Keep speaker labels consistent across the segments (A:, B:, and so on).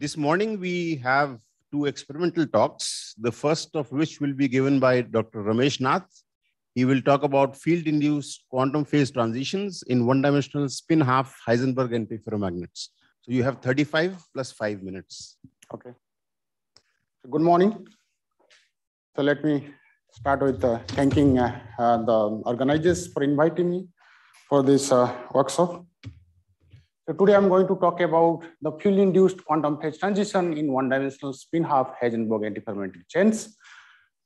A: This morning we have two experimental talks, the first of which will be given by Dr. Ramesh Nath. He will talk about field-induced quantum phase transitions in one-dimensional spin-half Heisenberg and antiferromagnets. So you have 35 plus five minutes.
B: Okay. Good morning. So let me start with uh, thanking uh, uh, the organizers for inviting me for this uh, workshop. So today I'm going to talk about the field-induced quantum phase transition in one-dimensional spin-half Heisenberg antiferromagnetic chains.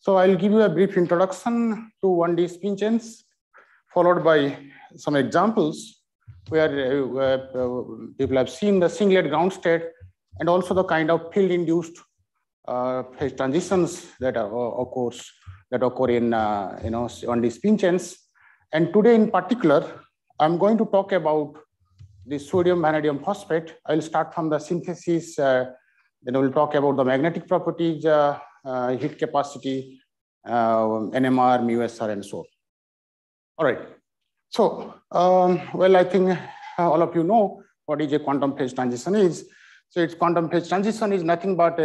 B: So I'll give you a brief introduction to 1D spin chains, followed by some examples where uh, uh, people have seen the singlet ground state and also the kind of field-induced uh, phase transitions that are, occurs that occur in uh, you know 1D spin chains. And today in particular, I'm going to talk about the sodium vanadium phosphate. I'll start from the synthesis. Uh, then we'll talk about the magnetic properties, uh, uh, heat capacity, uh, NMR, mu SR, and so on. All right. So, um, well, I think all of you know what is a quantum phase transition is. So its quantum phase transition is nothing but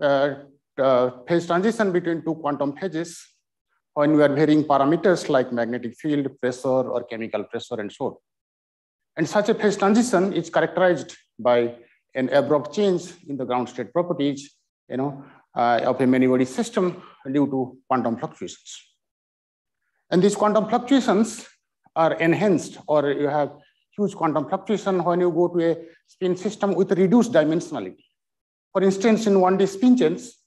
B: a, a phase transition between two quantum phases when we are varying parameters like magnetic field, pressure, or chemical pressure, and so on. And such a phase transition is characterized by an abrupt change in the ground state properties, you know, uh, of a many-body system due to quantum fluctuations. And these quantum fluctuations are enhanced, or you have huge quantum fluctuation when you go to a spin system with reduced dimensionality. For instance, in 1D spin chains,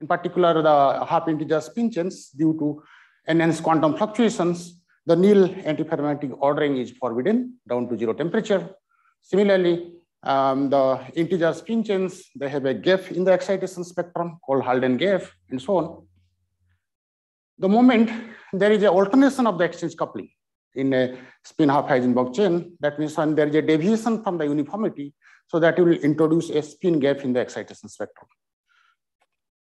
B: in particular the half integer spin chains due to enhanced quantum fluctuations, the Néel antiferromagnetic ordering is forbidden down to zero temperature. Similarly, um, the integer spin chains, they have a gap in the excitation spectrum called Haldane gap and so on. The moment there is an alternation of the exchange coupling in a spin half Heisenberg chain, that means when there is a deviation from the uniformity, so that will introduce a spin gap in the excitation spectrum.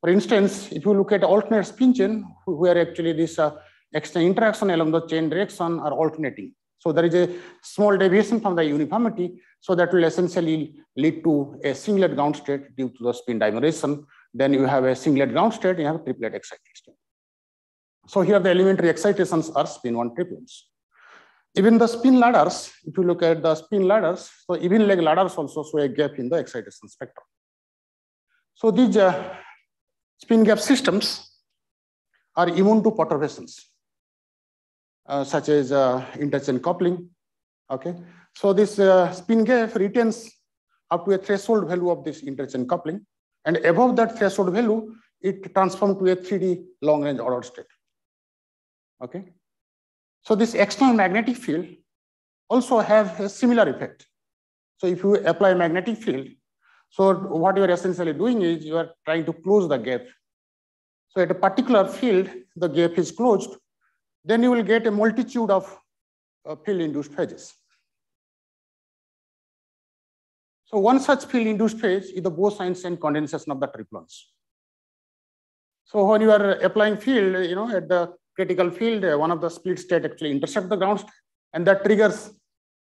B: For instance, if you look at alternate spin chain, where actually this uh, interaction along the chain direction are alternating. So there is a small deviation from the uniformity. So that will essentially lead to a singlet ground state due to the spin dimerization. Then you have a singlet ground state, you have triplet excitation. So here the elementary excitations are spin one triplets. Even the spin ladders, if you look at the spin ladders, so even leg ladders also show a gap in the excitation spectrum. So these uh, spin gap systems are immune to perturbations. Uh, such as uh, interchain coupling. Okay, so this uh, spin gap retains up to a threshold value of this interchain coupling, and above that threshold value, it transforms to a 3D long-range ordered state. Okay, so this external magnetic field also have a similar effect. So if you apply a magnetic field, so what you are essentially doing is you are trying to close the gap. So at a particular field, the gap is closed then you will get a multitude of uh, field-induced phases. So one such field-induced phase is the Bose-Einstein condensation of the triplons. So when you are applying field, you know, at the critical field, uh, one of the split state actually intersect the ground and that triggers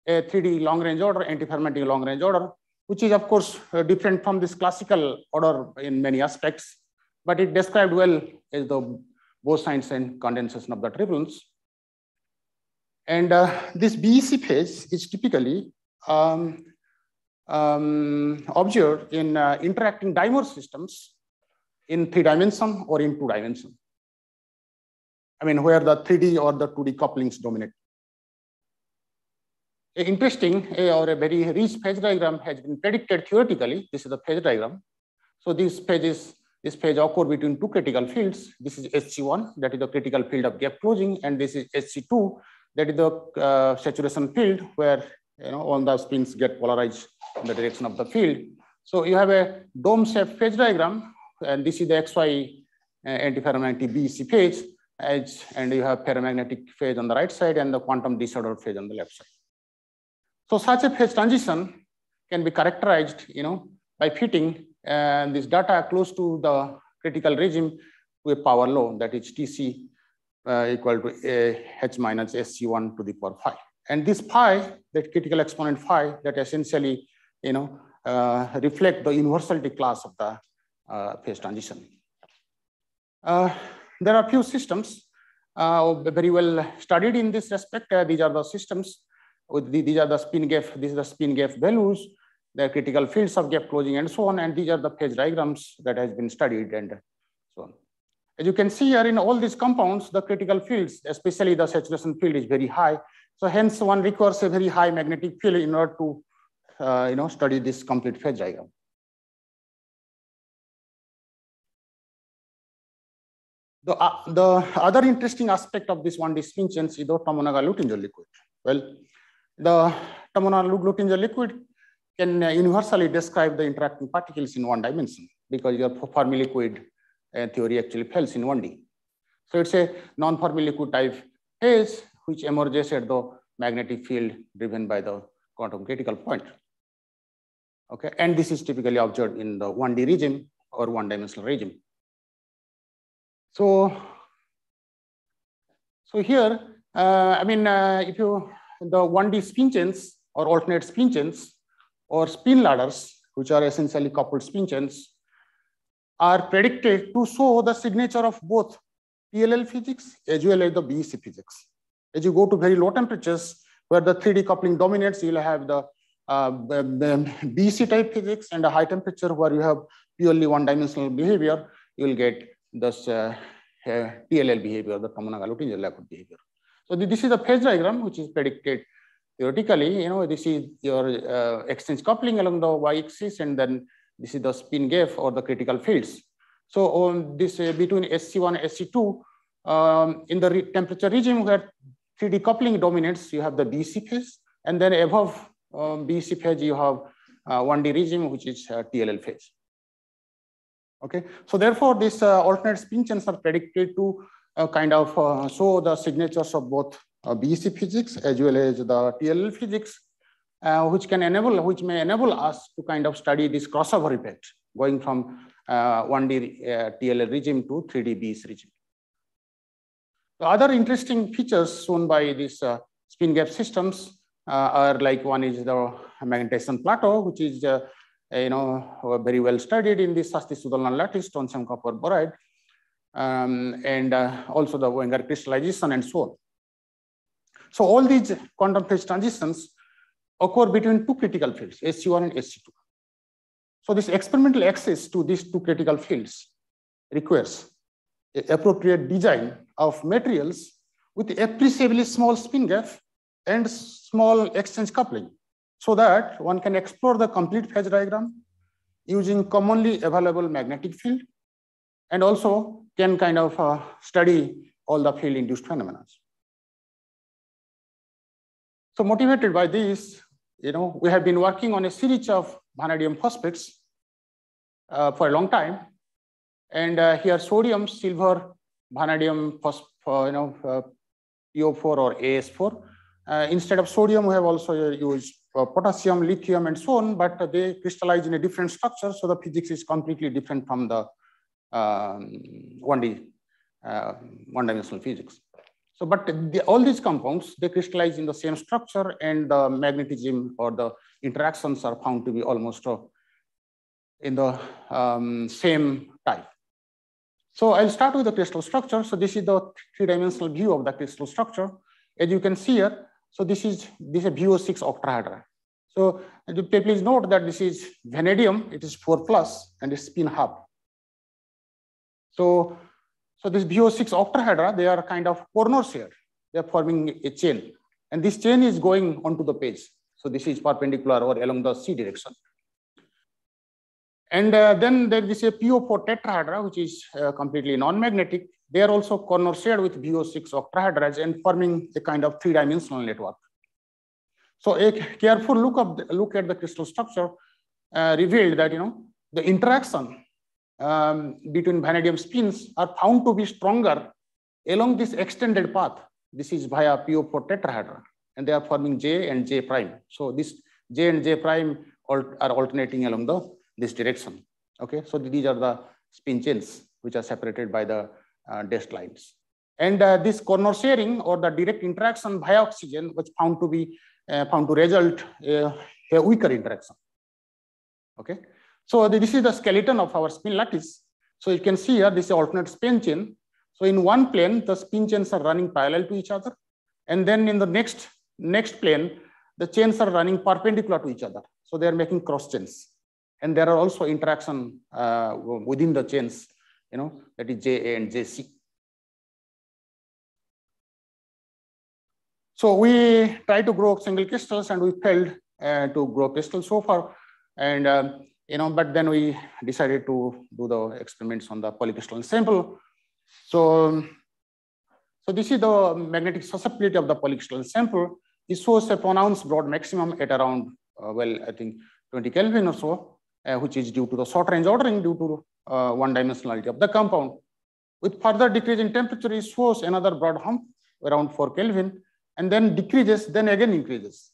B: a 3D long-range order, antiferromagnetic long-range order, which is of course uh, different from this classical order in many aspects, but it described well as the Bose-Einstein condensation of the triplets. And uh, this BEC phase is typically um, um, observed in uh, interacting dimer systems in three dimension or in two dimension. I mean, where the 3D or the 2D couplings dominate. A interesting a, or a very rich phase diagram has been predicted theoretically. This is the phase diagram. So this phase is this phase occur between two critical fields. This is SC1, that is the critical field of gap closing, and this is SC2, that is the uh, saturation field where you know all the spins get polarized in the direction of the field. So you have a dome-shaped phase diagram, and this is the XY uh, antiferromagnetic BEC phase, as, and you have ferromagnetic phase on the right side and the quantum disordered phase on the left side. So such a phase transition can be characterized, you know, by fitting and this data close to the critical regime to a power law that is Tc uh, equal to a h minus sc1 to the power phi. And this phi, that critical exponent phi, that essentially, you know, uh, reflect the universality class of the uh, phase transition. Uh, there are few systems uh, very well studied in this respect. these are the systems with the, these are the spin gap, these are the spin gap values, the critical fields of gap closing and so on. And these are the phase diagrams that has been studied and so on. As you can see here in all these compounds, the critical fields, especially the saturation field is very high. So hence one requires a very high magnetic field in order to uh, you know, study this complete phase diagram. The, uh, the other interesting aspect of this 1D spin change is the Tomonaga-Luttinger liquid. Well, the Tomonaga-Luttinger liquid can universally describe the interacting particles in one dimension because your Fermi liquid uh, theory actually fails in 1D. So it's a non-Fermi liquid type phase which emerges at the magnetic field driven by the quantum critical point. Okay, and this is typically observed in the 1D regime or one-dimensional regime. So, so here, uh, I mean, uh, if you the 1D spin chains or alternate spin chains or spin ladders, which are essentially coupled spin chains, are predicted to show the signature of both TLL physics as well as the BEC physics. As you go to very low temperatures where the 3D coupling dominates, you'll have the, uh, the BEC type physics and a high temperature where you have purely one-dimensional behavior, you'll get this uh, uh, TLL behavior, the Tomonaga-Luttinger behavior. So this is a phase diagram which is predicted theoretically. You know, this is your uh, exchange coupling along the y-axis, and then this is the spin gap or the critical fields. So on this uh, between SC1 and SC2, um, in the re temperature regime where 3D coupling dominates, you have the BC phase, and then above um, BC phase, you have uh, 1D regime, which is uh, TLL phase. Okay, so therefore, these uh, alternate spin chains are predicted to uh, kind of show the signatures of both uh, BEC physics as well as the TLL physics, uh, which can enable, which may enable us to kind of study this crossover effect going from 1D TLL regime to 3D BEC regime. The other interesting features shown by these spin gap systems are like one is the magnetization plateau, which is you know, very well studied in the Shastry-Sutherland lattice, strontium copper borate, um, and uh, also the Wigner crystallization and so on. So all these quantum phase transitions occur between two critical fields, SC1 and SC2. So this experimental access to these two critical fields requires appropriate design of materials with appreciably small spin gap and small exchange coupling so that one can explore the complete phase diagram using commonly available magnetic field and also can kind of uh, study all the field induced phenomena. So motivated by this, you know, we have been working on a series of vanadium phosphates uh, for a long time. And uh, here sodium, silver, vanadium, phosphor, uh, you know, uh, PO4 or AS4. Uh, instead of sodium, we have also used uh, potassium, lithium, and so on, but they crystallize in a different structure. So the physics is completely different from the um, 1D, uh, one-dimensional physics. So, but the, all these compounds, they crystallize in the same structure and the magnetism or the interactions are found to be almost uh, in the um, same type. So I'll start with the crystal structure. So this is the three-dimensional view of the crystal structure. As you can see here, so this is this is VO6 octahedra. So please note that this is vanadium, it is 4 plus and it's spin half. So, so this VO6 octahedra, they are kind of corners here. They are forming a chain. And this chain is going onto the page. So this is perpendicular or along the C direction. And uh, then there is a PO4 tetrahedra, which is uh, completely non-magnetic. They are also corner shared with VO6 octahedras and forming a kind of three-dimensional network. So a careful look, the, look at the crystal structure uh, revealed that you know the interaction um, between vanadium spins are found to be stronger along this extended path. This is via PO4 tetrahedron, and they are forming J and J prime. So this J and J prime are alternating along the this direction. Okay, so these are the spin chains which are separated by the uh, dashed lines. And uh, this corner sharing or the direct interaction via oxygen was found to be uh, found to result uh, a weaker interaction. Okay. So this is the skeleton of our spin lattice. So you can see here, this is alternate spin chain. So in one plane, the spin chains are running parallel to each other. And then in the next, next plane, the chains are running perpendicular to each other. So they're making cross chains. And there are also interaction uh, within the chains, you know, that is JA and JC. So we tried to grow single crystals and we failed uh, to grow crystals so far. And, uh, you know, but then we decided to do the experiments on the polycrystalline sample. So, so this is the magnetic susceptibility of the polycrystalline sample. It shows a pronounced broad maximum at around, uh, well, I think 20 Kelvin or so, uh, which is due to the short range ordering due to uh, one dimensionality of the compound. With further decrease in temperature, it shows another broad hump around 4 Kelvin and then decreases, then again increases.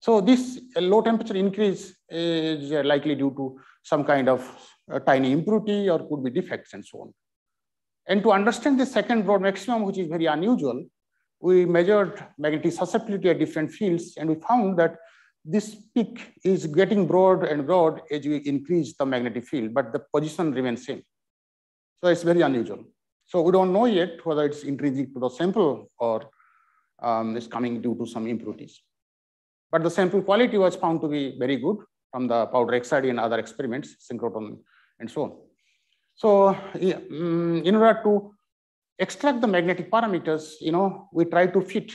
B: So this low temperature increase is likely due to some kind of tiny impurity or could be defects and so on. And to understand the second broad maximum, which is very unusual, we measured magnetic susceptibility at different fields, and we found that this peak is getting broad and broad as we increase the magnetic field, but the position remains same. So it's very unusual. So we don't know yet whether it's intrinsic to the sample or um, is coming due to some impurities. But the sample quality was found to be very good from the powder XRD and other experiments, synchrotron and so on. So um, in order to extract the magnetic parameters, you know, we try to fit.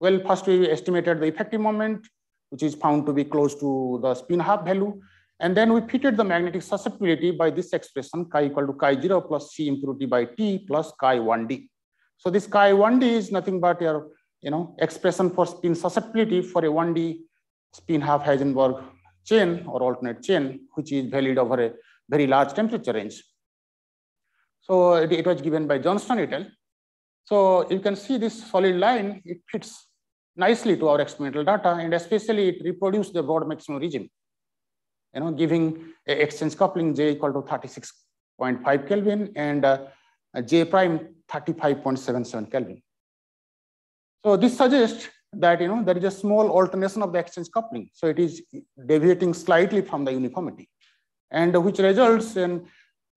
B: Well, first we estimated the effective moment, which is found to be close to the spin half value. And then we fitted the magnetic susceptibility by this expression, chi equal to chi 0 plus C impurity by T plus chi 1D. So this chi 1D is nothing but your you know, expression for spin susceptibility for a 1D spin half Heisenberg chain or alternate chain, which is valid over a very large temperature range. So it, it was given by Johnston et al. So you can see this solid line, it fits nicely to our experimental data, and especially it reproduced the broad maximum regime, you know, giving a exchange coupling J equal to 36.5 Kelvin and uh, J prime 35.77 Kelvin. So this suggests that you know there is a small alternation of the exchange coupling. So it is deviating slightly from the uniformity, and which results in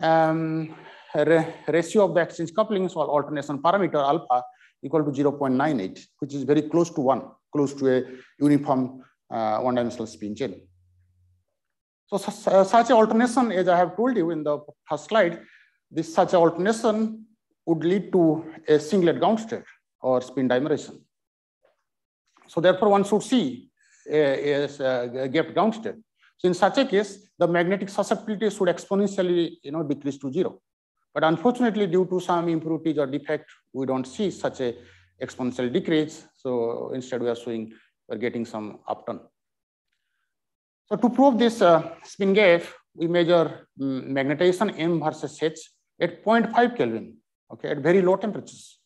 B: um, ratio of the exchange couplings or alternation parameter alpha equal to 0.98, which is very close to one, close to a uniform uh, one-dimensional spin chain. So such a alternation, as I have told you in the first slide, this such alternation would lead to a singlet ground state or spin dimerization. So therefore, one should see a, a, a gap ground state. So in such a case, the magnetic susceptibility should exponentially you know, decrease to zero. But unfortunately, due to some impurities or defect, we don't see such a exponential decrease. So instead, we are showing we're getting some upturn. So to prove this uh, spin gap, we measure um, magnetization M versus H at 0.5 Kelvin, okay, at very low temperatures,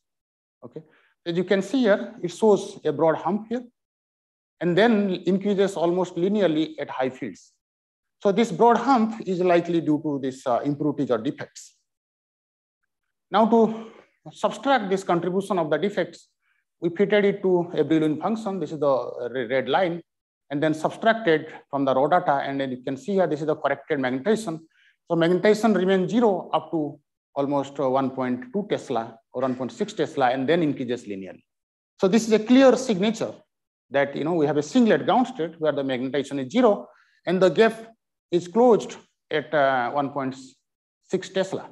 B: okay. As you can see here, it shows a broad hump here, and then increases almost linearly at high fields. So this broad hump is likely due to this uh, impurities or defects. Now to subtract this contribution of the defects, we fitted it to a Brillouin function. This is the red line, and then subtracted from the raw data. And then you can see here, this is the corrected magnetization. So magnetization remains zero up to almost uh, 1.2 Tesla or 1.6 Tesla and then increases linearly. So this is a clear signature that you know we have a singlet ground state where the magnetization is zero and the gap is closed at uh, 1.6 Tesla.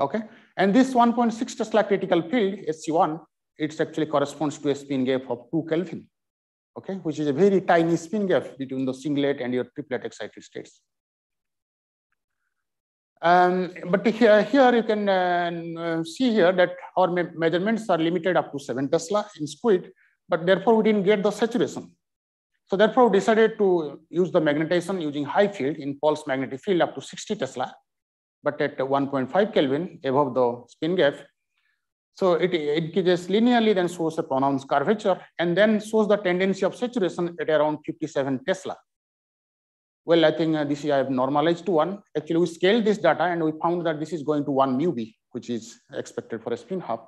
B: Okay, and this 1.6 Tesla critical field SC1, it actually corresponds to a spin gap of 2 Kelvin. Okay, which is a very tiny spin gap between the singlet and your triplet excited states. Um, but here, here you can uh, see here that our me measurements are limited up to 7 Tesla in SQUID, but therefore we didn't get the saturation. So therefore we decided to use the magnetization using high field in pulse magnetic field up to 60 Tesla, but at 1.5 Kelvin above the spin gap. So it increases linearly, then shows a pronounced curvature, and then shows the tendency of saturation at around 57 Tesla. Well, I think uh, this I have normalized to one. Actually, we scaled this data and we found that this is going to one mu b, which is expected for a spin half.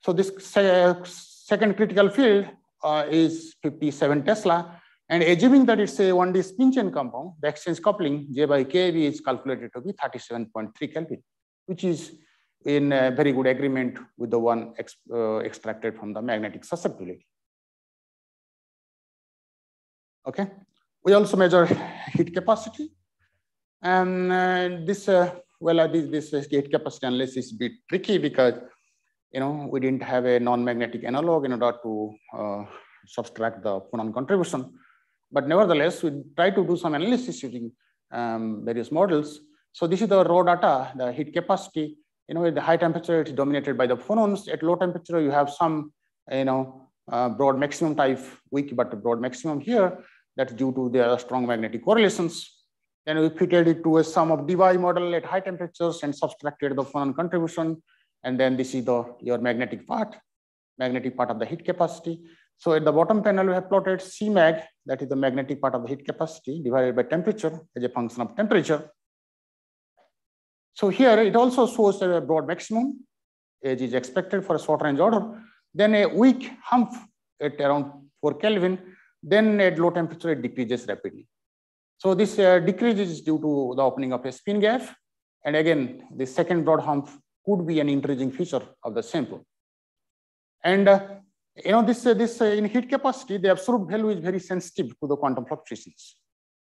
B: So this second critical field uh, is 57 Tesla. And assuming that it's a 1D spin chain compound, the exchange coupling J by kB is calculated to be 37.3 Kelvin, which is in very good agreement with the one ex, uh, extracted from the magnetic susceptibility. Okay. We also measure heat capacity. And uh, this, uh, well, uh, this, this heat capacity analysis is a bit tricky because, you know, we didn't have a non-magnetic analog in order to uh, subtract the phonon contribution. But nevertheless, we try to do some analysis using um, various models. So this is the raw data, the heat capacity. You know, at the high temperature, it's dominated by the phonons. At low temperature, you have some, you know, uh, broad maximum type, weak but broad maximum here. That's due to their strong magnetic correlations. Then we fitted it to a sum of Debye model at high temperatures and subtracted the phonon contribution. And then this is the your magnetic part, magnetic part of the heat capacity. So at the bottom panel, we have plotted Cmag, that is the magnetic part of the heat capacity divided by temperature as a function of temperature. So here it also shows a broad maximum, as is expected for a short range order. Then a weak hump at around 4 Kelvin. Then at low temperature, it decreases rapidly. So this uh, decrease is due to the opening of a spin gap. And again, the second broad hump could be an increasing feature of the sample. And uh, you know, this, uh, this uh, in heat capacity, the absolute value is very sensitive to the quantum fluctuations.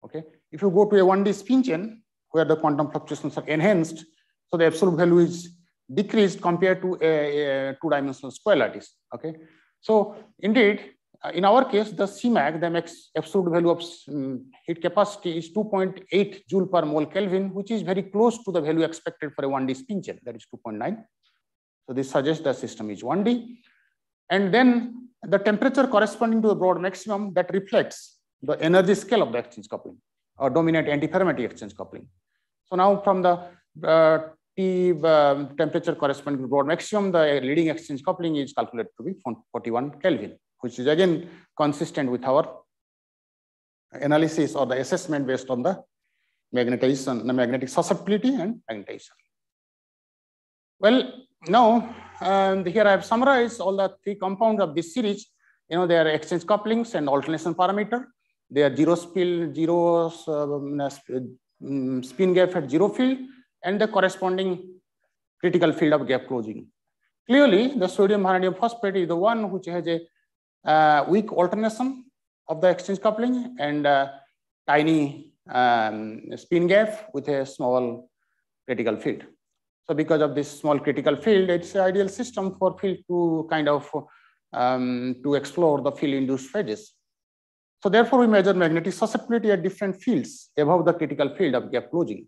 B: Okay. If you go to a 1D spin chain where the quantum fluctuations are enhanced, so the absolute value is decreased compared to a, a two-dimensional square lattice. Okay. So indeed, in our case, the Cmag, the max absolute value of um, heat capacity is 2.8 joule per mole Kelvin, which is very close to the value expected for a 1D spin chain, that is 2.9. So this suggests the system is 1D. And then the temperature corresponding to the broad maximum that reflects the energy scale of the exchange coupling or dominant antiferromagnetic exchange coupling. So now from the uh, T uh, temperature corresponding to broad maximum, the leading exchange coupling is calculated to be 41 Kelvin, which is again consistent with our analysis or the assessment based on the magnetization, the magnetic susceptibility and magnetization. Well, now here I have summarized all the three compounds of this series. You know, they are exchange couplings and alternation parameter. They are zero spill, zero uh, mm, spin gap at zero field, and the corresponding critical field of gap closing. Clearly, the sodium vanadium phosphate is the one which has a uh, weak alternation of the exchange coupling and uh, tiny um, spin gap with a small critical field. So because of this small critical field, it's an ideal system for field to kind of um, to explore the field induced phases. So therefore we measure magnetic susceptibility at different fields above the critical field of gap closing.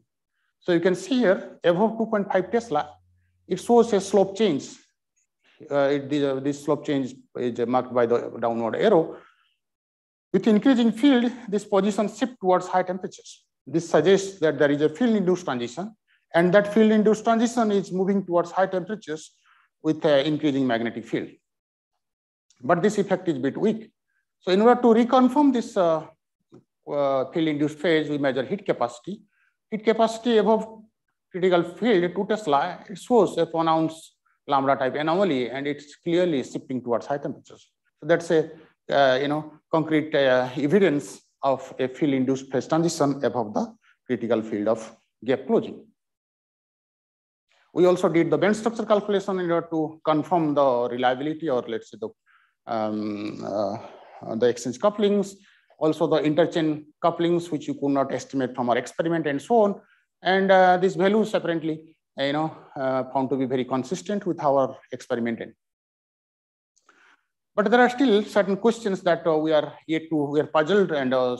B: So you can see here above 2.5 Tesla, it shows a slope change. Uh, it, uh, this slope change is marked by the downward arrow. With increasing field, this position shift towards high temperatures. This suggests that there is a field induced transition and that field induced transition is moving towards high temperatures with an increasing magnetic field. But this effect is a bit weak. So in order to reconfirm this uh, uh, field induced phase, we measure heat capacity. Heat capacity above critical field, 2 Tesla, it shows a pronounced lambda type anomaly and it's clearly shifting towards high temperatures. So that's a uh, you know concrete uh, evidence of a field induced phase transition above the critical field of gap closing. We also did the band structure calculation in order to confirm the reliability or let's say the, um, uh, the exchange couplings, also the interchain couplings, which you could not estimate from our experiment and so on. And uh, these values apparently, you know, uh, found to be very consistent with our experiment. But there are still certain questions that uh, we are yet to, we are puzzled and uh,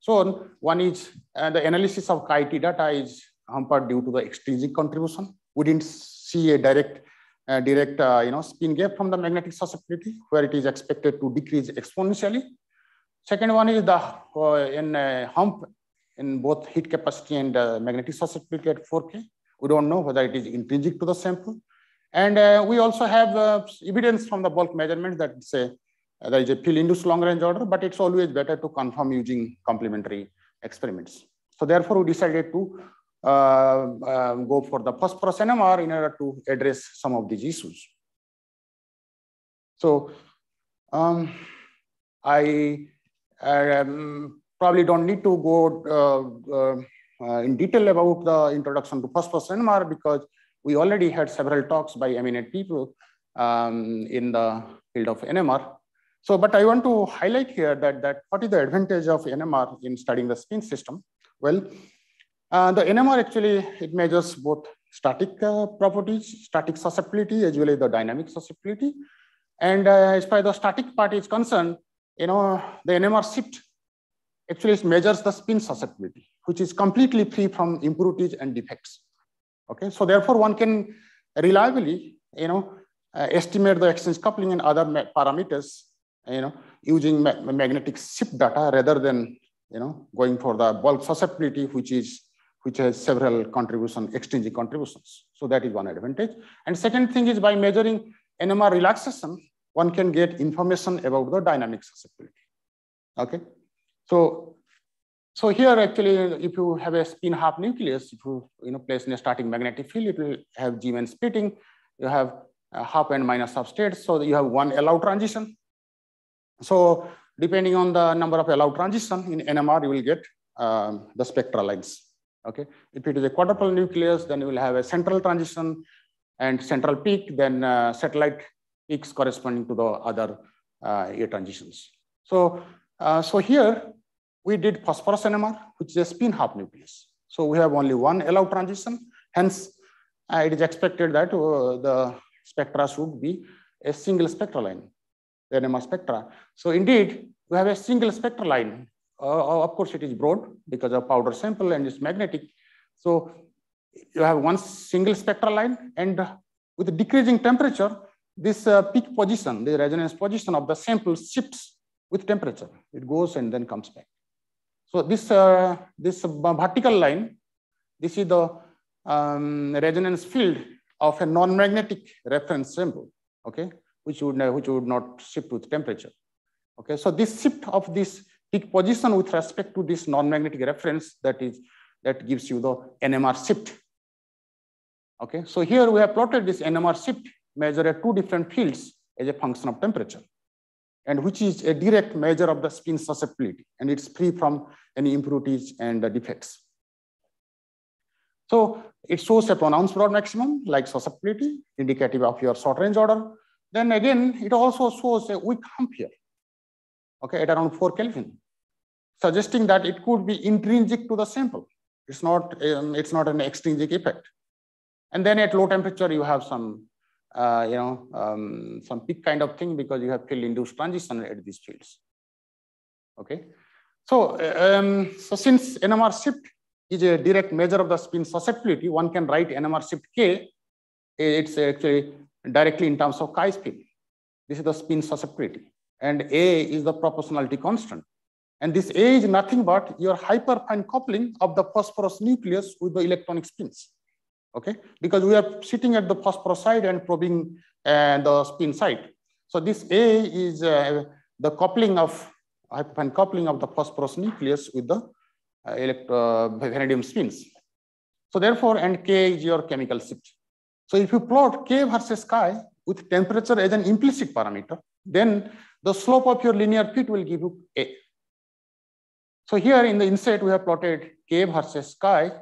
B: so on. One is uh, the analysis of KIT data is hampered due to the extrinsic contribution we didn't see a direct, uh, direct uh, you know, spin gap from the magnetic susceptibility where it is expected to decrease exponentially. Second one is the uh, in hump in both heat capacity and uh, magnetic susceptibility at 4K. We don't know whether it is intrinsic to the sample. And uh, we also have uh, evidence from the bulk measurement that say there is a field induced long range order, but it's always better to confirm using complementary experiments. So therefore, we decided to uh, um, go for the phosphorus NMR in order to address some of these issues. So um, I um, probably don't need to go uh, in detail about the introduction to phosphorus NMR because we already had several talks by eminent people um, in the field of NMR. So, but I want to highlight here that, that what is the advantage of NMR in studying the spin system? Well, uh, the NMR actually, it measures both static uh, properties, static susceptibility, as well as the dynamic susceptibility. And uh, as far as the static part is concerned, you know, the NMR shift actually measures the spin susceptibility, which is completely free from impurities and defects. Okay, so therefore one can reliably, you know, uh, estimate the exchange coupling and other parameters, you know, using ma magnetic shift data rather than, you know, going for the bulk susceptibility, which is which has several contribution, extrinsic contributions. So that is one advantage. And second thing is by measuring NMR relaxation, one can get information about the dynamic susceptibility. Okay. So, so here actually, if you have a spin half nucleus, if you, you know, place in a static magnetic field, it will have Zeeman splitting. You have half and minus substrates. So you have one allowed transition. So depending on the number of allowed transition in NMR, you will get um, the spectral lines. Okay. If it is a quadrupole nucleus, then you will have a central transition and central peak, then uh, satellite peaks corresponding to the other uh, A transitions. So, uh, so here we did phosphorus NMR, which is a spin half nucleus. So we have only one allowed transition. Hence, uh, it is expected that uh, the spectra should be a single spectral line, the NMR spectra. So indeed, we have a single spectral line. Uh, of course, it is broad because of powder sample and it's magnetic. So you have one single spectral line and with decreasing temperature, this uh, peak position, the resonance position of the sample shifts with temperature. It goes and then comes back. So this, uh, this vertical line, this is the um, resonance field of a non-magnetic reference sample, okay, which would, which would not shift with temperature. Okay, so this shift of this peak position with respect to this non-magnetic reference that is that gives you the NMR shift. Okay, so here we have plotted this NMR shift measured at two different fields as a function of temperature and which is a direct measure of the spin susceptibility, and it's free from any impurities and defects. So it shows a pronounced broad maximum like susceptibility, indicative of your short range order. Then again, it also shows a weak hump here, okay, at around 4 Kelvin, suggesting that it could be intrinsic to the sample. It's not, um, it's not an extrinsic effect. And then at low temperature, you have some uh, you know, um, some peak kind of thing because you have field induced transition at these fields. Okay. So, um, so since NMR shift is a direct measure of the spin susceptibility, one can write NMR shift K. It's actually directly in terms of chi spin. This is the spin susceptibility. And A is the proportionality constant. And this A is nothing but your hyperfine coupling of the phosphorus nucleus with the electronic spins okay? Because we are sitting at the phosphorus side and probing uh, the spin side. So this A is uh, the coupling of hyperfine coupling of the phosphorus nucleus with the uh, electro vanadium spins. So therefore, and K is your chemical shift. So if you plot K versus chi with temperature as an implicit parameter, then the slope of your linear fit will give you A. So here in the inset, we have plotted K versus chi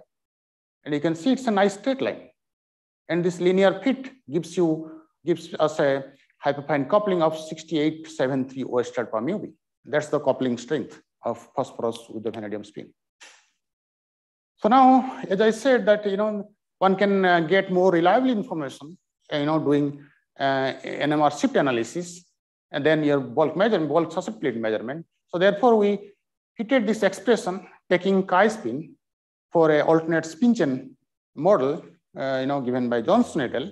B: and you can see it's a nice straight line. And this linear fit gives you gives us a hyperfine coupling of 6873 Oersted per mu. That's the coupling strength of phosphorus with the vanadium spin. So now, as I said that, you know, one can uh, get more reliable information, uh, you know, doing uh, NMR shift analysis, and then your bulk measurement, bulk susceptibility measurement. So therefore, we fitted this expression taking chi-spin for a alternate spin chain model, uh, you know, given by Johnston et al.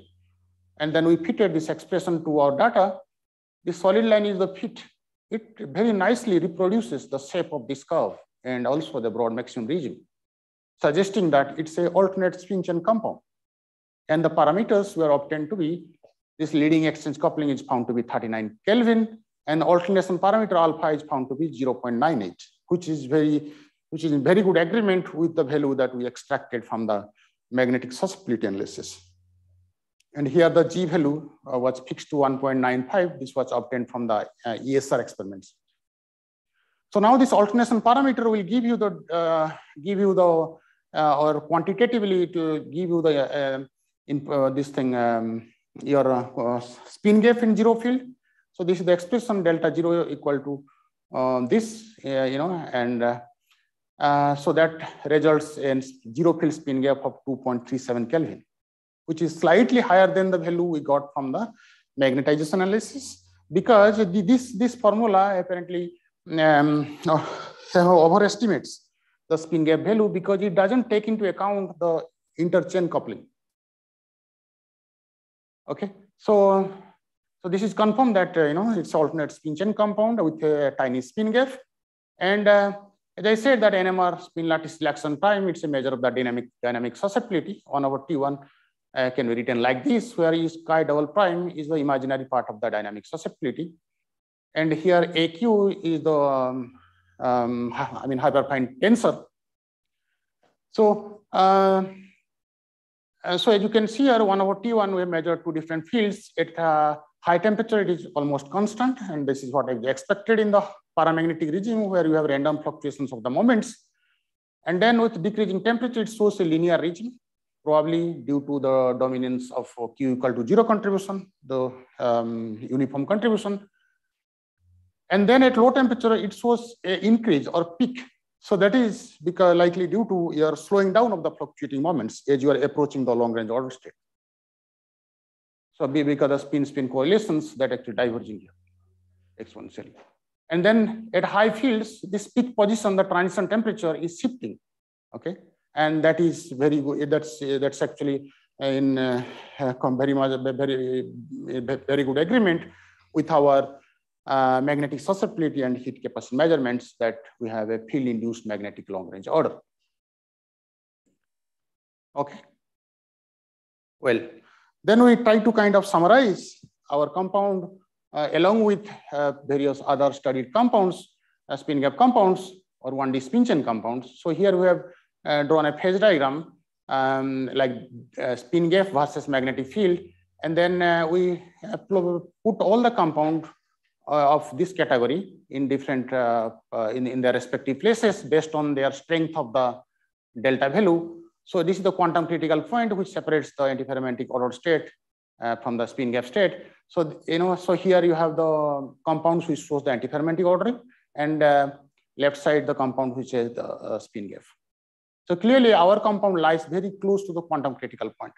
B: And then we fitted this expression to our data. This solid line is the fit. It very nicely reproduces the shape of this curve and also the broad maximum region, suggesting that it's a alternate spin chain compound. And the parameters were obtained to be this leading exchange coupling is found to be 39 Kelvin and alternation parameter alpha is found to be 0.98, which is very which is in very good agreement with the value that we extracted from the magnetic susceptibility analysis. And here the G value uh, was fixed to 1.95. This was obtained from the uh, ESR experiments. So now this alternation parameter will give you the uh, give you the uh, or quantitatively to give you the uh, in uh, this thing um, your spin gap in zero field. So this is the expression delta zero equal to this you know and so that results in zero field spin gap of 2.37 Kelvin, which is slightly higher than the value we got from the magnetization analysis because this this formula apparently um, overestimates the spin gap value because it doesn't take into account the interchain coupling. Okay, so so this is confirmed that uh, you know it's alternate spin chain compound with a tiny spin gap, and uh, as I said that NMR spin lattice relaxation time it's a measure of the dynamic dynamic susceptibility. on our T1 uh, can be written like this, where is chi double prime is the imaginary part of the dynamic susceptibility, and here AQ is the um, um, I mean, hyperfine tensor. So, uh, uh, so as you can see here, one over T1, we measure two different fields. At uh, high temperature, it is almost constant. And this is what I expected in the paramagnetic regime where you have random fluctuations of the moments. And then with decreasing temperature, it shows a linear regime, probably due to the dominance of Q equal to zero contribution, the um, uniform contribution. And then at low temperature, it shows an increase or peak. So that is because likely due to your slowing down of the fluctuating moments as you are approaching the long range order state. So because the spin-spin correlations that actually diverging here exponentially. And then at high fields, this peak position, the transition temperature is shifting. Okay. And that is very good. Eh, that's, eh, that's actually eh, in uh, very much, very, very good agreement with our uh, magnetic susceptibility and heat capacity measurements that we have a field induced magnetic long range order. Okay. Well, then we try to kind of summarize our compound uh, along with uh, various other studied compounds, uh, spin gap compounds or 1D spin chain compounds. So here we have uh, drawn a phase diagram um, like uh, spin gap versus magnetic field. And then we put all the compound of this category in different uh, uh, in, in their respective places based on their strength of the delta value. So this is the quantum critical point which separates the antiferromagnetic ordered state uh, from the spin gap state. So you know, so here you have the compounds which shows the antiferromagnetic ordering, and uh, left side the compound which is the uh, spin gap. So clearly, our compound lies very close to the quantum critical point.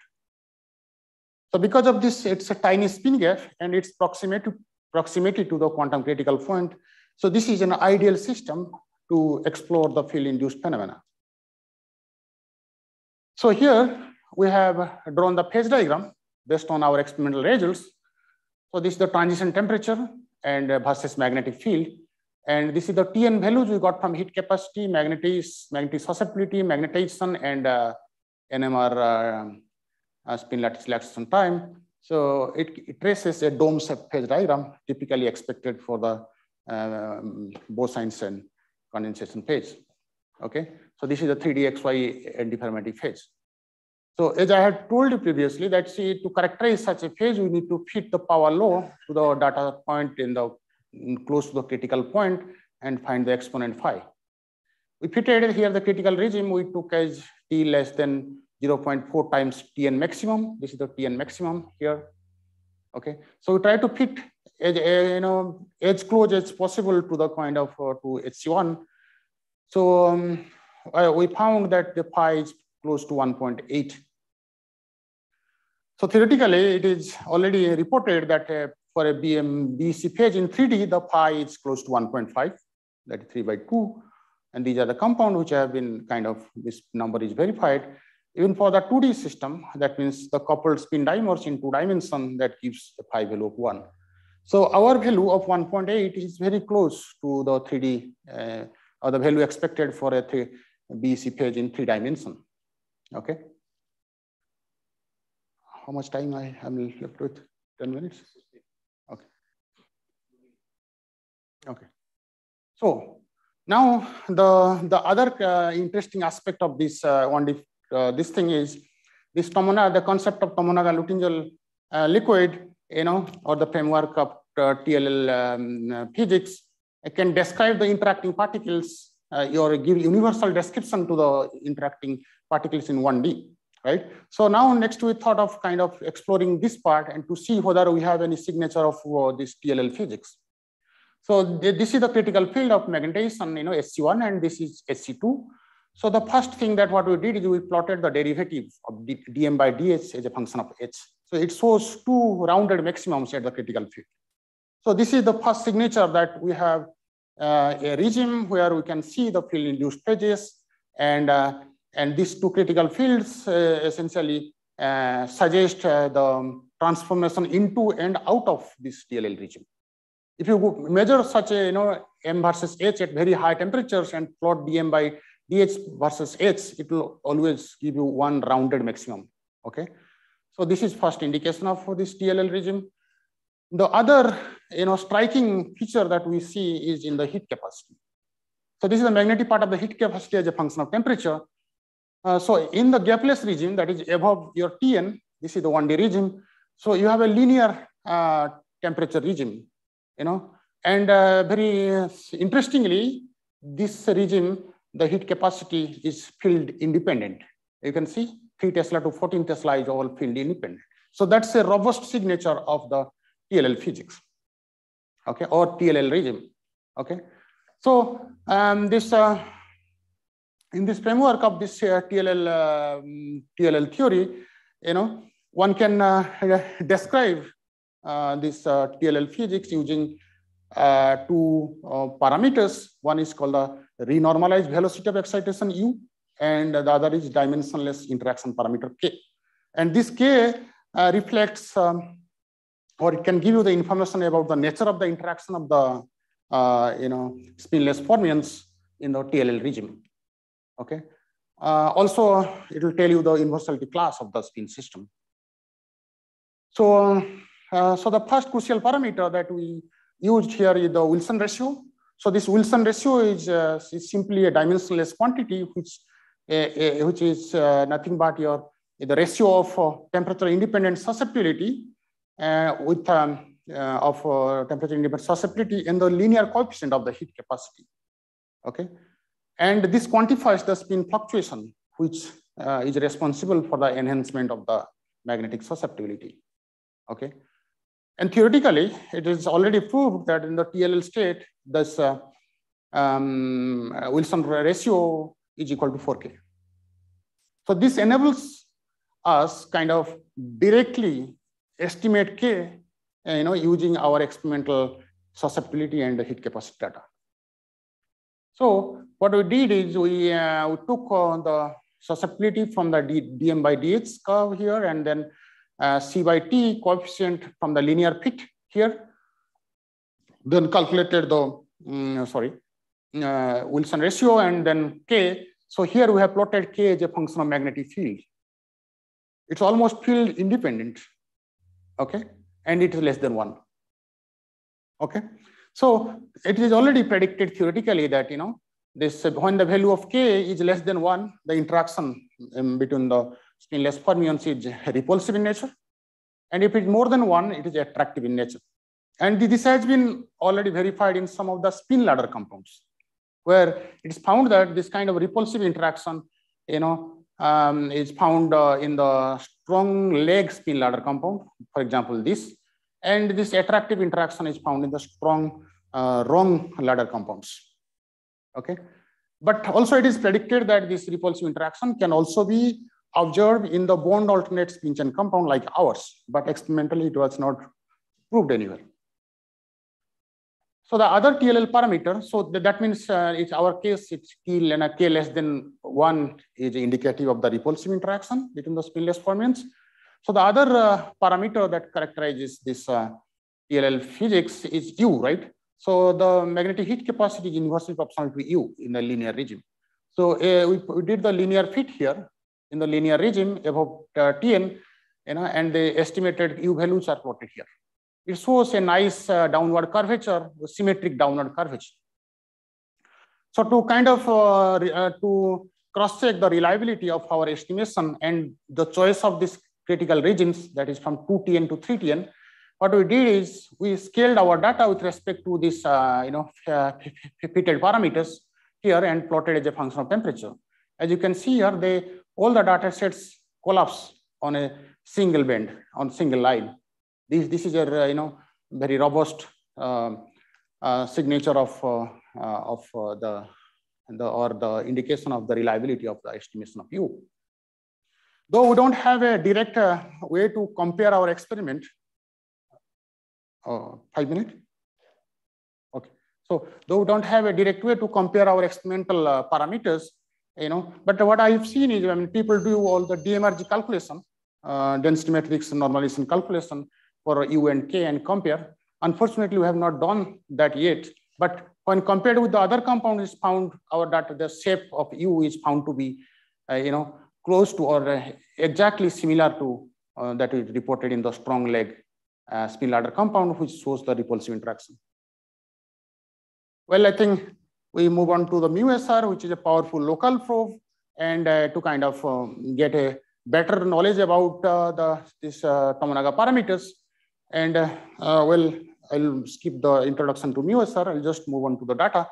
B: So because of this, it's a tiny spin gap, and its proximate to proximity to the quantum critical point. So this is an ideal system to explore the field-induced phenomena. So here we have drawn the phase diagram based on our experimental results. So this is the transition temperature and versus magnetic field. And this is the TN values we got from heat capacity, magnetic, magnetic susceptibility, magnetization, and uh, NMR uh, uh, spin lattice relaxation time. So it, it traces a dome phase diagram typically expected for the um, Bose-Einstein condensation phase. Okay, so this is the 3D XY phase. So as I had told you previously that see to characterize such a phase, we need to fit the power law to the data point in the in close to the critical point and find the exponent phi. We fitted here the critical regime, we took as t less than 0.4 times Tn maximum. This is the Tn maximum here. Okay, so we try to fit as, you know as close as possible to the kind of uh, to HC1. So um, we found that the phi is close to 1.8. So theoretically, it is already reported that uh, for a BM BC phase in 3D, the phi is close to 1.5, that is 3 by 2. And these are the compound which have been kind of, this number is verified. Even for the 2D system, that means the coupled spin dimers in two dimension that gives the phi value of one. So our value of 1.8 is very close to the 3D uh, or the value expected for a BEC page in three dimension. Okay. How much time I am left with? 10 minutes? Okay. Okay. So now the, the other uh, interesting aspect of this uh, 1D uh, this thing is this Tomonaga, the concept of Tomonaga Luttinger uh, liquid, you know, or the framework of uh, TLL um, uh, physics can describe the interacting particles or give universal description to the interacting particles in 1D, right? So now next we thought of kind of exploring this part and to see whether we have any signature of this TLL physics. So this is the critical field of magnetization, you know, SC1 and this is SC2. So the first thing that what we did is we plotted the derivative of dm by dh as a function of h. So it shows two rounded maximums at the critical field. So this is the first signature that we have uh, a regime where we can see the field induced phases and, uh, and these two critical fields uh, essentially uh, suggest uh, the transformation into and out of this TLL regime. If you measure such a, you know, M versus H at very high temperatures and plot dm by dh versus h, it will always give you one rounded maximum. Okay. So this is first indication of this TLL regime. The other you know, striking feature that we see is in the heat capacity. So this is the magnetic part of the heat capacity as a function of temperature. Uh, so in the gapless regime that is above your Tn, this is the 1D regime. So you have a linear uh, temperature regime, you know, and uh, very interestingly, this regime the heat capacity is field independent. You can see 3 Tesla to 14 Tesla is all field independent. So that's a robust signature of the TLL physics, okay, or TLL regime, okay. So um, this uh, in this framework of this uh, TLL um, TLL theory, you know, one can uh, describe uh, this uh, TLL physics using uh, two parameters. One is called the renormalized velocity of excitation u, and the other is dimensionless interaction parameter k. And this k uh, reflects, um, or it can give you the information about the nature of the interaction of the, uh, you know, spinless fermions in the TLL regime. Okay. Uh, also, it will tell you the universality class of the spin system. So, uh, so the first crucial parameter that we used here is the Wilson ratio. So this Wilson ratio is, uh, is simply a dimensionless quantity, which, uh, uh, which is uh, nothing but your the ratio of uh, temperature independent susceptibility with um, of temperature independent susceptibility and the linear coefficient of the heat capacity. Okay, and this quantifies the spin fluctuation, which is responsible for the enhancement of the magnetic susceptibility. Okay, and theoretically, it is already proved that in the TLL state, this uh, um, Wilson ratio is equal to 4K. So this enables us kind of directly estimate K, uh, you know, using our experimental susceptibility and heat capacity data. So what we did is we, uh, we took uh, the susceptibility from the D, dm by dh curve here and then uh, C by T coefficient from the linear fit here. Then calculated the, um, sorry, uh, Wilson ratio and then K. So here we have plotted K as a function of magnetic field. It's almost field independent, okay? And it is less than one, okay? So it is already predicted theoretically that, you know, this when the value of K is less than one, the interaction um, between the spinless fermions is repulsive in nature. And if it's more than one, it is attractive in nature. And this has been already verified in some of the spin ladder compounds, where it's found that this kind of repulsive interaction, you know, um, is found uh, in the strong leg spin ladder compound, for example, this. And this attractive interaction is found in the strong uh, rung ladder compounds. Okay. But also it is predicted that this repulsive interaction can also be observed in the bond alternate spin chain compound like ours, but experimentally it was not proved anywhere. So the other TLL parameter, so that means uh, it's our case, it's T and a K less than one is indicative of the repulsive interaction between the spinless fermions. So the other uh, parameter that characterizes this uh, TLL physics is U, right? So the magnetic heat capacity is inversely proportional to U in the linear regime. So uh, we, we did the linear fit here in the linear regime above uh, Tn, you know, and the estimated U values are plotted here. It shows a nice uh, downward curvature, symmetric downward curvature. So to kind of uh, uh to cross-check the reliability of our estimation and the choice of these critical regions, that is from 2Tn to 3Tn, what we did is we scaled our data with respect to this, uh, you know, fitted parameters here and plotted as a function of temperature. As you can see here, they all the data sets collapse on a single bend, on single line. This, this is a, uh, you know, very robust uh, uh, signature of, uh, uh, of the, the, or the indication of the reliability of the estimation of U. Though we don't have a direct way to compare our experiment, five minutes? Okay. So though we don't have a direct way to compare our experimental uh, parameters, you know, but what I've seen is when people do all the DMRG calculation, uh, density matrix normalization calculation for U and K and compare. Unfortunately, we have not done that yet. But when compared with the other compound is found, our data, the shape of U is found to be, uh, you know, close to or uh, exactly similar to uh, that is reported in the strong leg uh, spin ladder compound, which shows the repulsive interaction. Well, I think we move on to the MuSR, which is a powerful local probe, and uh, to kind of um, get a better knowledge about uh, the this uh, Tomonaga parameters. And uh, uh, well, I'll skip the introduction to MuSR. I'll just move on to the data.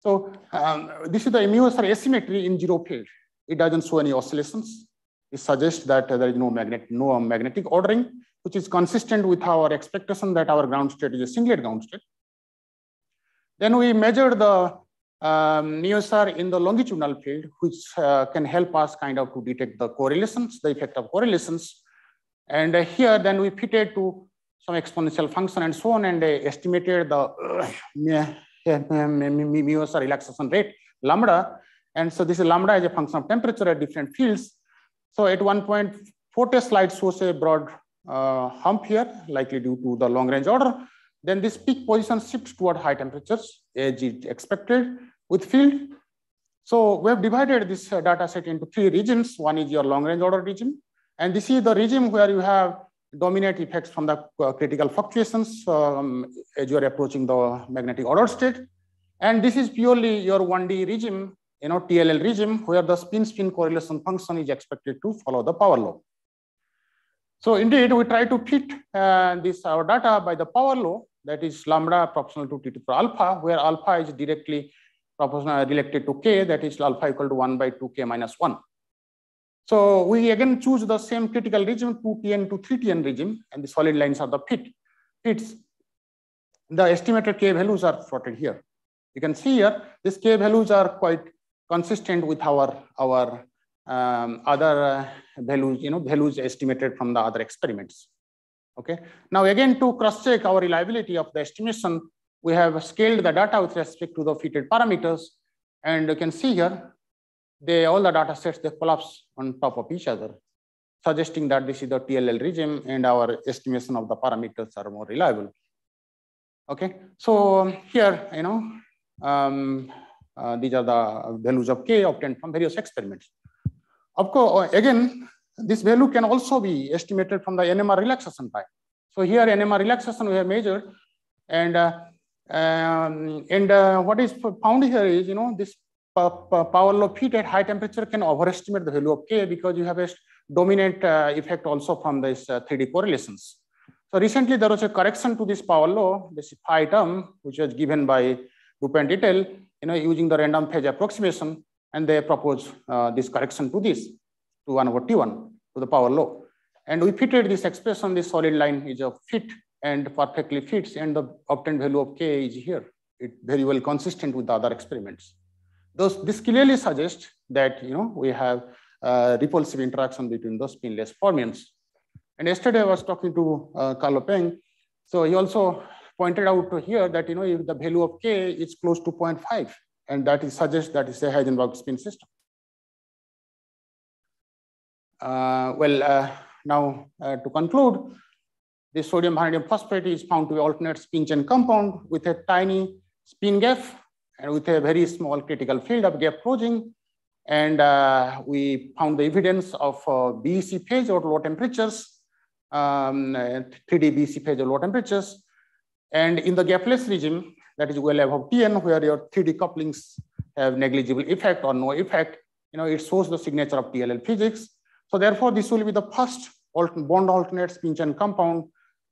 B: So um, this is the MuSR asymmetry in zero field. It doesn't show any oscillations. It suggests that there is no magnet, no magnetic ordering which is consistent with our expectation that our ground state is a singlet ground state. Then we measure the um, MuSR in the longitudinal field, which uh, can help us kind of to detect the correlations, the effect of correlations. And uh, here, then we fitted to some exponential function and so on, and uh, estimated the uh, MuSR relaxation rate, lambda. And so this is lambda is a function of temperature at different fields. So at one point, Forte slide shows a broad uh, hump here, likely due to the long range order. Then this peak position shifts toward high temperatures as is expected with field. So we have divided this uh, data set into three regions. One is your long range order region. And this is the region where you have dominant effects from the uh, critical fluctuations um, as you are approaching the magnetic order state. And this is purely your 1D regime, you know, TLL regime, where the spin-spin correlation function is expected to follow the power law. So indeed, we try to fit uh, this our data by the power law that is lambda proportional to T to the alpha, where alpha is directly proportional related to k, that is alpha equal to 1 by 2k minus 1. So we again choose the same critical regime, 2tn to 3tn regime, and the solid lines are the fit. Fits. The estimated k values are plotted here. You can see here, these k values are quite consistent with our, our um, other uh, values, you know, values estimated from the other experiments. Okay. Now again, to cross-check our reliability of the estimation, we have scaled the data with respect to the fitted parameters. And you can see here, they all the data sets, they collapse on top of each other, suggesting that this is the TLL regime and our estimation of the parameters are more reliable. Okay. So here, you know, um, uh, these are the values of K obtained from various experiments. Of course, uh, again, this value can also be estimated from the NMR relaxation time. So here NMR relaxation we have measured and uh, um, and uh, what is found here is, you know, this power law fit at high temperature can overestimate the value of K because you have a dominant uh, effect also from this 3D uh, correlations. So recently there was a correction to this power law, this phi term, which was given by Rupe and Detail, you know, using the random phase approximation and they propose uh, this correction to this, to 1 over T1, to the power law. And we fitted this expression, this solid line is a fit and perfectly fits, and the obtained value of K is here. It very well consistent with the other experiments. Those, this clearly suggests that you know we have uh, repulsive interaction between those spinless fermions. And yesterday I was talking to uh, Karlo Penc. So he also pointed out here that you know if the value of K is close to 0.5, and that is suggests that is a Heisenberg spin system. Uh, well, uh, now uh, to conclude, the sodium vanadium phosphate is found to be alternate spin chain compound with a tiny spin gap and with a very small critical field of gap closing. And uh, we found the evidence of uh, BEC phase or low temperatures, um, 3D BEC phase or low temperatures. And in the gapless regime, that is well above Tn, where your 3D couplings have negligible effect or no effect. You know, it shows the signature of TLL physics. So therefore, this will be the first bond alternate spin chain compound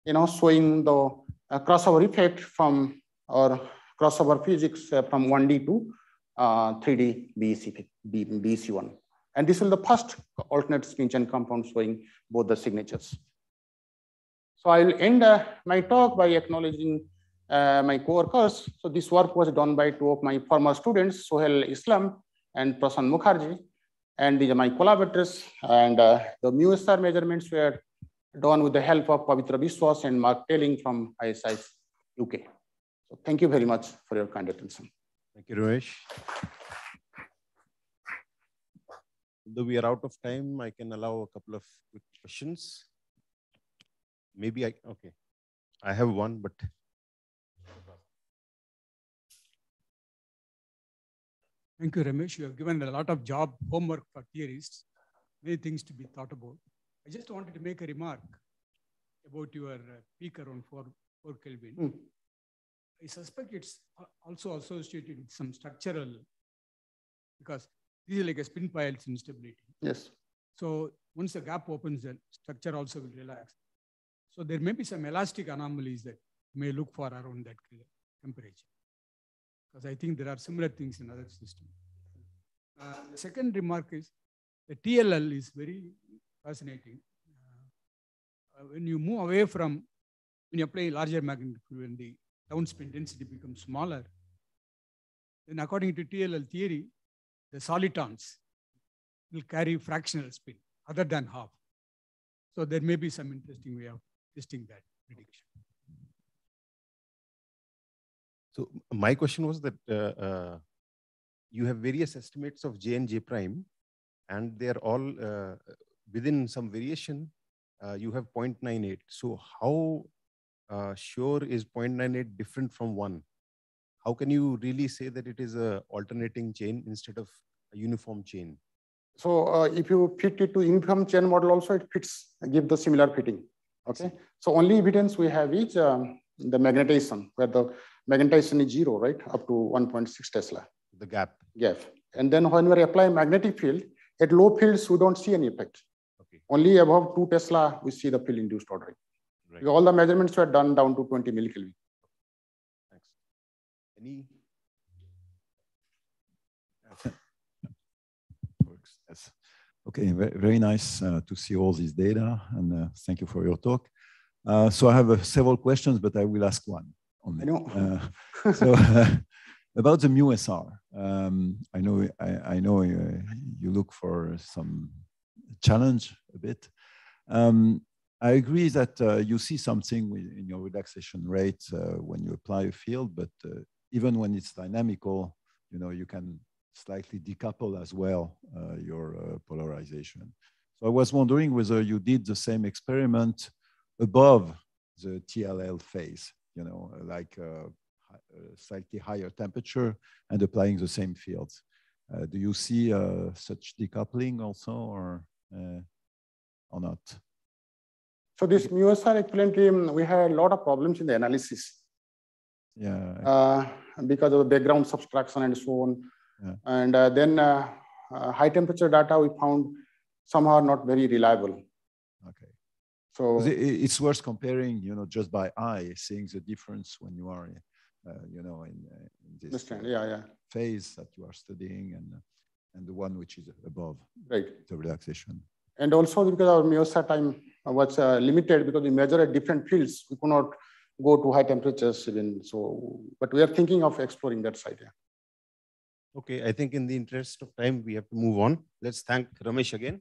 B: you know, showing the uh, crossover effect from or crossover physics uh, from 1D to uh, 3D BEC, BEC1. And this is the first alternate spin chain compound showing both the signatures. So I'll end uh, my talk by acknowledging uh, my co-workers. So this work was done by two of my former students, Sohel Islam and Prasan Mukherjee. And these are my collaborators. And uh, the MuSR measurements were done with the help of Pabitra Biswas and Mark Telling from ISIS UK. So thank you very much for your kind attention.
A: Thank you, Ramesh. Though we are out of time, I can allow a couple of quick questions. Maybe I, okay. I have one, but.
C: Thank you, Ramesh. You have given a lot of job homework for theorists, many things to be thought about. I just wanted to make a remark about your uh, peak around 4, 4 Kelvin. Mm. I suspect it's also associated with some structural, because this is like a spin Peierls instability.
B: Yes.
C: So once the gap opens, the structure also will relax. So there may be some elastic anomalies that may look for around that temperature. Because I think there are similar things in other systems. Uh, the second remark is the TLL is very fascinating. Uh, when you move away from, when you apply larger magnetic field, when the downspin density becomes smaller, then according to TLL theory, the solitons will carry fractional spin other than half. So there may be some interesting way of testing that prediction.
A: So my question was that uh, uh, you have various estimates of J and J prime, and they are all uh, within some variation. Uh, you have 0.98. So how uh, sure is 0.98 different from one? How can you really say that it is a alternating chain instead of a uniform chain?
B: So uh, if you fit it to uniform chain model also, it fits, give the similar fitting. Okay. So only evidence we have is um, the magnetization, where the magnetization is zero, right? Up to 1.6 Tesla.
A: The gap.
B: Gap. And then when we apply magnetic field, at low fields, we don't see any effect. Okay. Only above 2 Tesla, we see the field induced ordering. Right. All the measurements were done down to 20 millikelvin.
A: Thanks. Any?
D: Works. Yes. Okay, very, very nice uh, to see all this data, and uh, thank you for your talk. Uh, so I have uh, several questions, but I will ask one only.
B: I know.
D: Uh, so about the MuSR, um, I know I, I know uh, you look for some challenge a bit. Um, I agree that uh, you see something in your relaxation rate uh, when you apply a field, but uh, even when it's dynamical, you know, you can slightly decouple as well uh, your uh, polarization. So I was wondering whether you did the same experiment above the TLL phase, you know, like uh, slightly higher temperature and applying the same fields. do you see such decoupling also or, or not?
B: So this MuSR equivalent team, we had a lot of problems in the analysis.
D: Yeah.
B: Uh, because of the background subtraction and so on. Yeah. And uh, then uh, uh, high temperature data we found somehow not very reliable.
D: Okay. So it's worth comparing, you know, just by eye, seeing the difference when you are, uh, you know, in, uh, in this
B: yeah, yeah.
D: phase that you are studying and and the one which is above
B: right.
D: the relaxation.
B: And also because our MuSR time was uh, limited because we measure at different fields. We could not go to high temperatures even. So, but we are thinking of exploring that side. Yeah.
A: Okay, I think in the interest of time, we have to move on. Let's thank Ramesh again.